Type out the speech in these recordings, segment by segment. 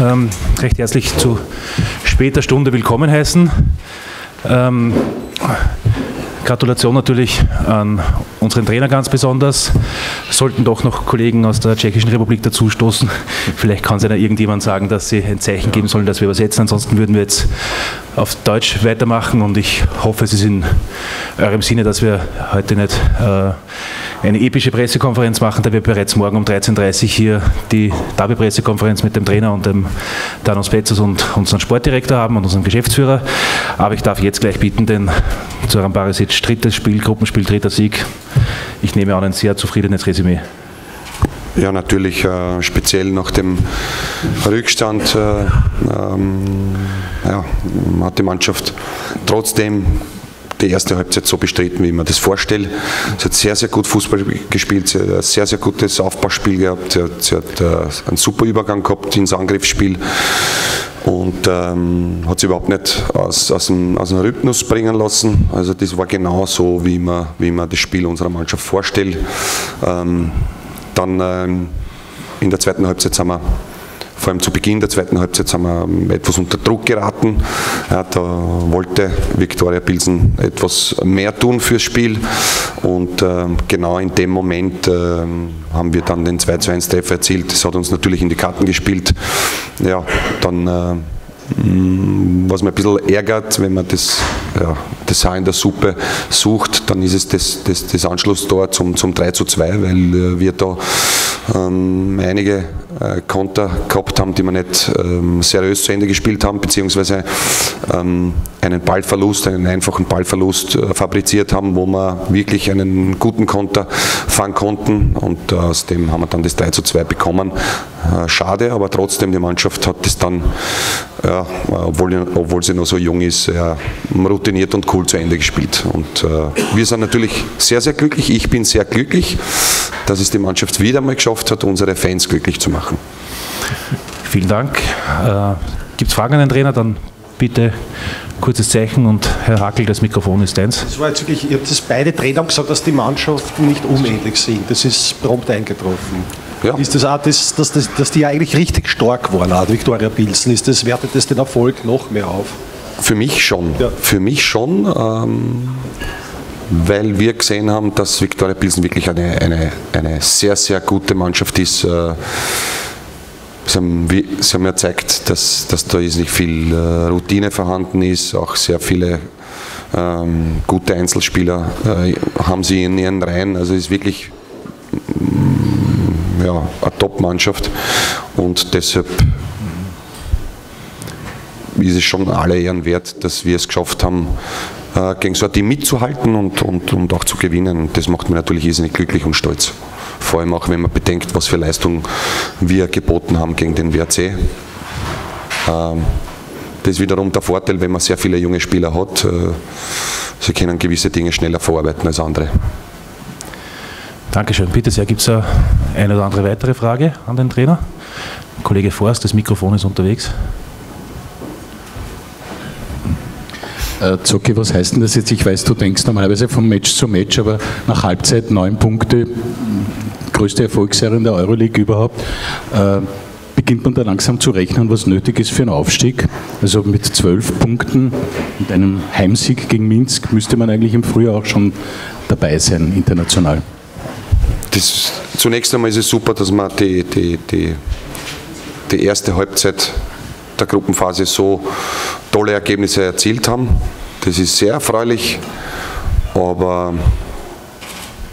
ähm, recht herzlich zu später Stunde willkommen heißen. Ähm, Gratulation natürlich an unseren Trainer ganz besonders. Sollten doch noch Kollegen aus der Tschechischen Republik dazustoßen. Vielleicht kann es ja irgendjemand sagen, dass sie ein Zeichen geben sollen, dass wir übersetzen. Ansonsten würden wir jetzt auf Deutsch weitermachen und ich hoffe, es ist in eurem Sinne, dass wir heute nicht äh, eine epische Pressekonferenz machen, da wir bereits morgen um 13.30 Uhr hier die Derby-Pressekonferenz mit dem Trainer und dem Danos Petzers und unseren Sportdirektor haben und unserem Geschäftsführer. Aber ich darf jetzt gleich bitten, den Zoran Barisic drittes Spiel, Gruppenspiel, dritter Sieg. Ich nehme an, ein sehr zufriedenes Resümee. Ja, natürlich, äh, speziell nach dem Rückstand äh, ähm, ja, hat die Mannschaft trotzdem die erste Halbzeit so bestritten, wie mir das vorstelle. Sie hat sehr, sehr gut Fußball gespielt, sie hat ein sehr, sehr gutes Aufbauspiel gehabt, sie hat, sie hat äh, einen super Übergang gehabt ins Angriffsspiel und ähm, hat sie überhaupt nicht aus, aus, dem, aus dem Rhythmus bringen lassen. Also das war genau so, wie man, wie man das Spiel unserer Mannschaft vorstellt. Ähm, dann ähm, in der zweiten Halbzeit sind wir vor allem zu Beginn der zweiten Halbzeit sind wir etwas unter Druck geraten. Ja, da wollte Viktoria Pilsen etwas mehr tun fürs Spiel und äh, genau in dem Moment äh, haben wir dann den 2-2-1-Treffer erzielt. Das hat uns natürlich in die Karten gespielt. Ja, dann äh, Mm, was mich ein bisschen ärgert, wenn man das, ja, das Haar in der Suppe sucht, dann ist es das, das, das Anschlusstor zum, zum 3 zu 2, weil äh, wir da ähm, einige äh, Konter gehabt haben, die wir nicht ähm, seriös zu Ende gespielt haben, beziehungsweise ähm, einen Ballverlust, einen einfachen Ballverlust äh, fabriziert haben, wo wir wirklich einen guten Konter fahren konnten und äh, aus dem haben wir dann das 3 zu 2 bekommen. Äh, schade, aber trotzdem, die Mannschaft hat das dann, ja, obwohl, obwohl sie noch so jung ist, routiniert und cool zu Ende gespielt. Und äh, wir sind natürlich sehr, sehr glücklich. Ich bin sehr glücklich, dass es die Mannschaft wieder mal geschafft hat, unsere Fans glücklich zu machen. Vielen Dank. Äh, Gibt es Fragen an den Trainer? Dann bitte kurzes Zeichen und Herr Hackel, das Mikrofon ist eins. Das war jetzt wirklich, ihr habt das beide Trainer gesagt, dass die Mannschaften nicht unähnlich sind. Das ist prompt eingetroffen. Ja. Ist das auch, das, dass, dass, dass die ja eigentlich richtig stark waren, auch Viktoria Pilsen, ist das, wertet das den Erfolg noch mehr auf? Für mich schon. Ja. Für mich schon. Ähm, weil wir gesehen haben, dass Viktoria Pilsen wirklich eine, eine, eine sehr, sehr gute Mannschaft ist. Äh, Sie haben, Sie haben ja gezeigt, dass, dass da nicht viel äh, Routine vorhanden ist, auch sehr viele ähm, gute Einzelspieler äh, haben sie in ihren Reihen. Also es ist wirklich mm, ja, eine Top-Mannschaft und deshalb ist es schon alle Ehren wert, dass wir es geschafft haben, äh, gegen so ein Team mitzuhalten und, und, und auch zu gewinnen. Das macht mich natürlich irrsinnig glücklich und stolz. Vor allem auch, wenn man bedenkt, was für Leistung wir geboten haben gegen den WRC. Ähm, das ist wiederum der Vorteil, wenn man sehr viele junge Spieler hat. Äh, sie können gewisse Dinge schneller verarbeiten als andere. Dankeschön. Bitte sehr, gibt es eine oder andere weitere Frage an den Trainer? Kollege Forst, das Mikrofon ist unterwegs. Äh, Zocki, was heißt denn das jetzt? Ich weiß, du denkst normalerweise von Match zu Match, aber nach Halbzeit neun Punkte, größte Erfolgsserie in der Euroleague überhaupt. Äh, beginnt man da langsam zu rechnen, was nötig ist für einen Aufstieg? Also mit zwölf Punkten und einem Heimsieg gegen Minsk müsste man eigentlich im Frühjahr auch schon dabei sein, international. Das, zunächst einmal ist es super, dass man die, die, die, die erste Halbzeit der Gruppenphase so tolle Ergebnisse erzielt haben. Das ist sehr erfreulich, aber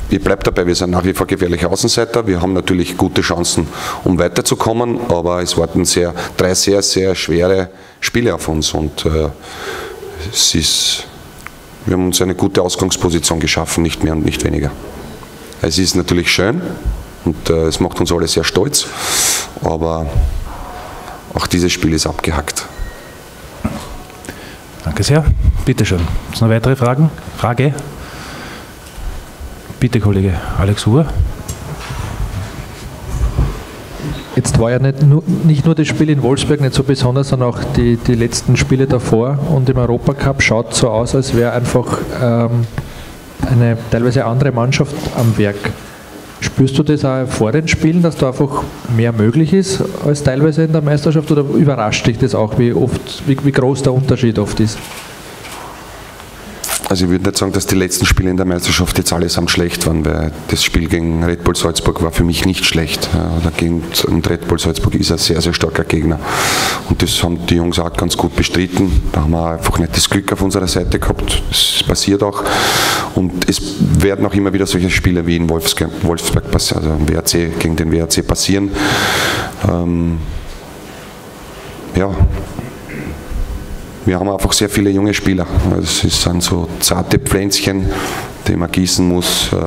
ich bleibe dabei, wir sind nach wie vor gefährliche Außenseiter. Wir haben natürlich gute Chancen, um weiterzukommen, aber es warten sehr, drei sehr, sehr schwere Spiele auf uns und äh, es ist, wir haben uns eine gute Ausgangsposition geschaffen, nicht mehr und nicht weniger. Es ist natürlich schön und äh, es macht uns alle sehr stolz, aber auch dieses Spiel ist abgehackt. Danke sehr. Bitte schön. Gibt es noch weitere Fragen? Frage? Bitte, Kollege Alex Uhr. Jetzt war ja nicht nur, nicht nur das Spiel in Wolfsburg nicht so besonders, sondern auch die, die letzten Spiele davor und im Europacup schaut so aus, als wäre einfach ähm, eine teilweise andere Mannschaft am Werk. Spürst du das auch vor den Spielen, dass da einfach mehr möglich ist? Als teilweise in der Meisterschaft oder überrascht dich das auch, wie, oft, wie, wie groß der Unterschied oft ist? Also ich würde nicht sagen, dass die letzten Spiele in der Meisterschaft jetzt allesamt schlecht waren, weil das Spiel gegen Red Bull Salzburg war für mich nicht schlecht. Und Red Bull Salzburg ist ein sehr, sehr starker Gegner. Und das haben die Jungs auch ganz gut bestritten. Da haben wir einfach nicht das Glück auf unserer Seite gehabt. Das passiert auch. Und es werden auch immer wieder solche Spiele wie in Wolfsberg, also im WRC, gegen den WRC passieren. Ähm, ja, wir haben einfach sehr viele junge Spieler. Es sind so zarte Pflänzchen, die man gießen muss, äh,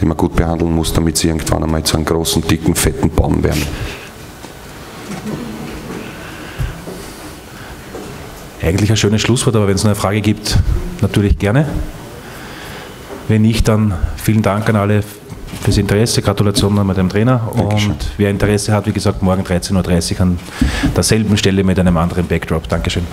die man gut behandeln muss, damit sie irgendwann einmal zu einem großen, dicken, fetten Baum werden. Eigentlich ein schönes Schlusswort, aber wenn es noch eine Frage gibt, natürlich gerne. Wenn nicht, dann vielen Dank an alle fürs Interesse. Gratulation an dem Trainer. Dankeschön. Und wer Interesse hat, wie gesagt, morgen 13.30 Uhr an derselben Stelle mit einem anderen Backdrop. Dankeschön.